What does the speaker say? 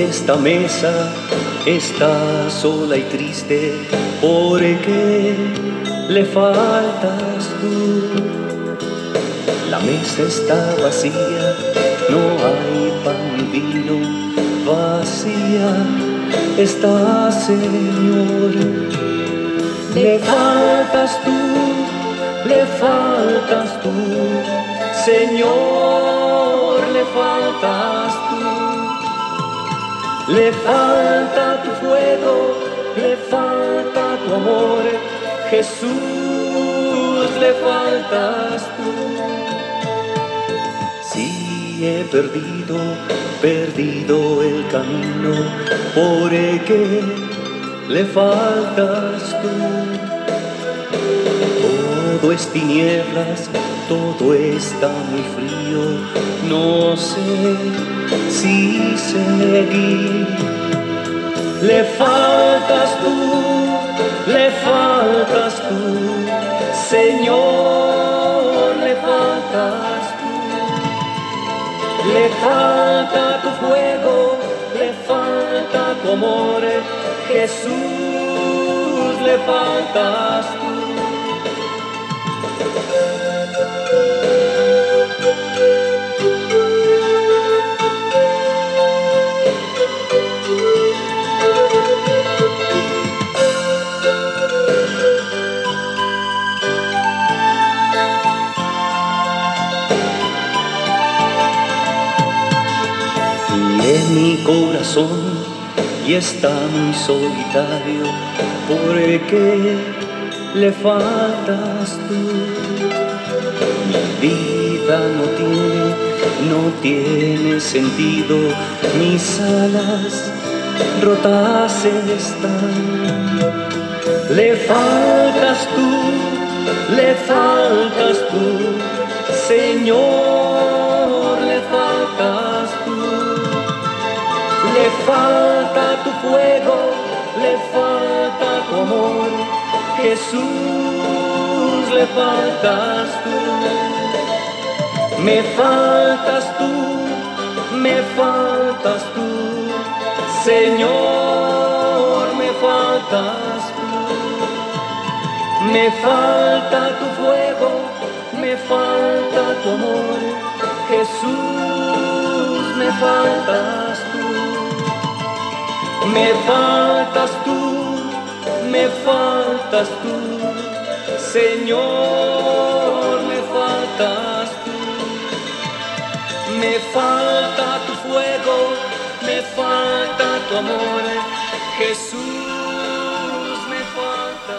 Esta mesa está sola y triste porque le faltas tú. La mesa está vacía, no hay pan ni vino, vacía está Señor. Le faltas tú, le faltas tú, Señor, Le falta tu fuego, le falta tu amor, Jesús, le faltas tú. Si he perdido, perdido el camino, porque le faltas tú. Es tinieblas, todo está muy frío, no sé si seguir. Le faltas tú, le faltas tú, Señor, le faltas tú. Le falta tu fuego, le falta tu amor, Jesús, le faltas. Mi corazón y está muy solitario porque le faltas tú. Mi vida no tiene, no tiene sentido, mis alas rotas están. Le faltas tú, le faltas tú, Señor, Le falta tu fuego, le falta tu amor, Jesús, le faltas tú. Me faltas tú, me faltas tú, Señor, me faltas tú. Me falta tu fuego, me falta tu amor, Jesús, me faltas. Me faltas tú, me faltas tú, Señor, me faltas tú. Me falta tu fuego, me falta tu amor, Jesús, me falta.